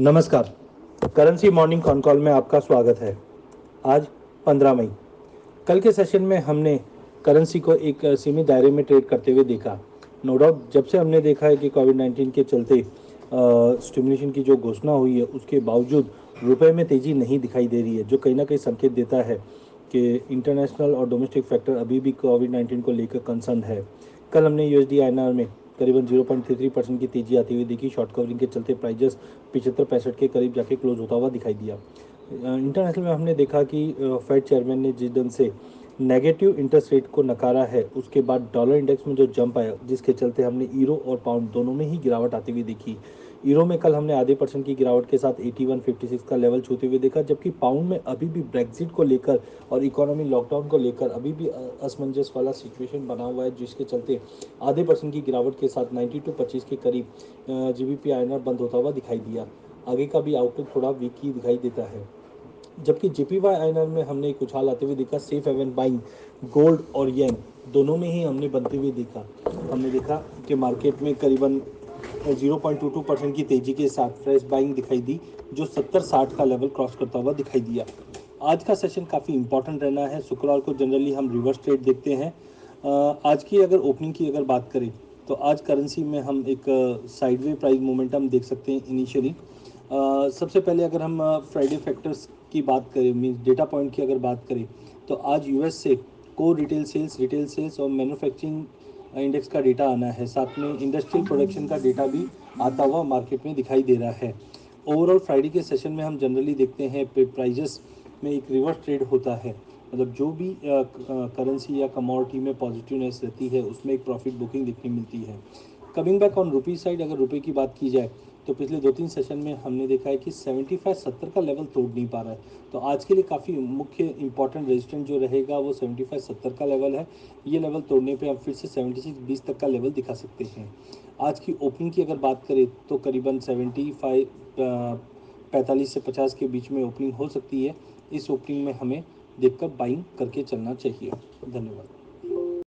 नमस्कार। Currency morning con call में आपका स्वागत है। आज 15 मई। कल के सेशन में हमने करेंसी को एक सीमित दायरे में ट्रेड करते हुए देखा। नो डाउट जब से हमने देखा है कि कोविड 19 के चलते स्टिमुलेशन की जो घोषणा हुई है, उसके बावजूद रुपए में तेज़ी नहीं दिखाई दे रही है, जो कहीं ना कहीं संकेत देता है कि इंटरनेशनल और डोमेस्टिक फैक्टर अभी भी कोविड 19 को लेकर कंसर्न है। कल हमने यू एस में करीबन 0.33 परसेंट की तेज़ी आती हुई देखी। शॉर्ट कवरिंग के चलते प्राइजेस पिछहत्तर पैंसठ के करीब जाके क्लोज होता हुआ दिखाई दिया। इंटरनेशनल में हमने देखा कि फेड चेयरमैन ने जिस ढंग से नेगेटिव इंटरेस्ट रेट को नकारा है, उसके बाद डॉलर इंडेक्स में जो जंप आया, जिसके चलते हमने यूरो और पाउंड दोनों में ही गिरावट आती हुई देखी। यूरो में कल हमने आधे परसेंट की गिरावट के साथ 8156 का लेवल छूते हुए देखा, जबकि पाउंड में अभी भी ब्रेग्जिट को लेकर और इकोनॉमी लॉकडाउन को लेकर अभी भी असमंजस वाला सिचुएशन बना हुआ है, जिसके चलते आधे परसेंट की गिरावट के साथ 90 टू पच्चीस के करीब जी बी पी बंद होता हुआ दिखाई दिया। आगे का भी आउटलुक थोड़ा वीक ही दिखाई देता है। जबकि जे वाई आई में हमने एक उछाल आते हुए देखा सेफ़ एवन बाइंग गोल्ड और येन दोनों में ही हमने बनते हुए देखा। हमने देखा कि मार्केट में करीबन zero point two two percent की तेज़ी के साथ फ्रेश बाइंग दिखाई दी, जो सत्तर साठ का लेवल क्रॉस करता हुआ दिखाई दिया। आज का सेशन काफ़ी इंपॉर्टेंट रहना है। शुक्रवार को जनरली हम रिवर्स ट्रेड देखते हैं। आज की अगर ओपनिंग की अगर बात करें तो आज करेंसी में हम एक साइडवे प्राइस मोमेंटम देख सकते हैं इनिशियली सबसे पहले अगर हम फ्राइडे फैक्टर्स की बात करें मीन डेटा पॉइंट की अगर बात करें तो आज यूएस से को रिटेल सेल्स रिटेल सेल्स और मैन्युफैक्चरिंग इंडेक्स का डेटा आना है। साथ में इंडस्ट्रियल प्रोडक्शन का डेटा भी आता हुआ मार्केट में दिखाई दे रहा है। ओवरऑल फ्राइडे के सेशन में हम जनरली देखते हैं प्राइजेस में एक रिवर्स ट्रेड होता है। मतलब जो भी करेंसी या कमोडिटी में पॉजिटिवनेस रहती है, उसमें एक प्रॉफिट बुकिंग देखने मिलती है। Coming back on rupee side अगर रुपये की बात की जाए तो पिछले दो तीन सेशन में हमने देखा है कि 75 70 का लेवल तोड़ नहीं पा रहा है। तो आज के लिए काफ़ी मुख्य इंपॉर्टेंट रेजिस्टेंट जो रहेगा, वो 75 70 का लेवल है। ये लेवल तोड़ने पे हम फिर से 76 20 तक का लेवल दिखा सकते हैं। आज की ओपनिंग की अगर बात करें तो करीबन 75 पैंतालीस से 50 के बीच में ओपनिंग हो सकती है। इस ओपनिंग में हमें देखकर बाइंग करके चलना चाहिए। धन्यवाद।